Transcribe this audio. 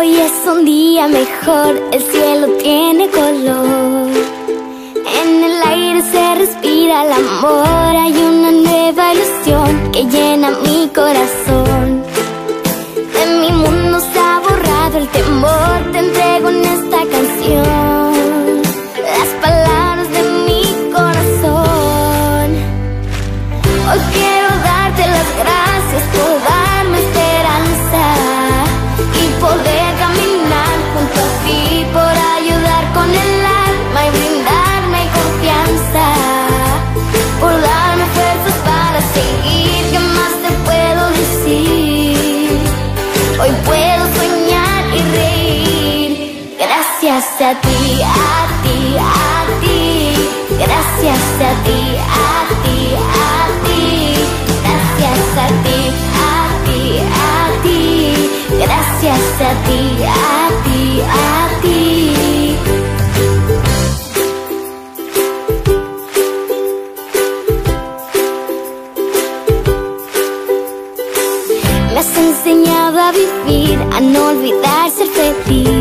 Hoy es un día mejor, el cielo tiene color. En el aire se respira el amor, hay una nueva ilusión que llena mi corazón. De mi mundo se ha borrado el temor, te entrego en esta canción las palabras de mi corazón. Hoy quiero darte las gracias por Hoy puedo soñar y reír gracias a ti, a ti, a ti. Gracias a ti, a ti, a ti. Gracias a ti, a ti, a ti. Gracias a ti, a ti, has enseñado a vivir, a no olvidar ser feliz.